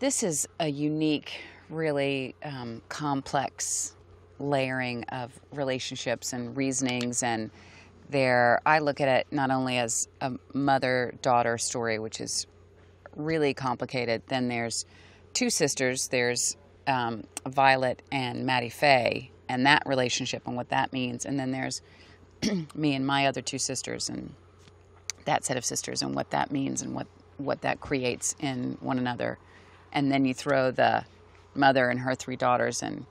This is a unique, really um, complex layering of relationships and reasonings and there I look at it not only as a mother daughter story, which is really complicated, then there's two sisters. There's um, Violet and Mattie Fae, and that relationship and what that means. And then there's me and my other two sisters, and that set of sisters, and what that means, and what what that creates in one another. And then you throw the mother and her three daughters, and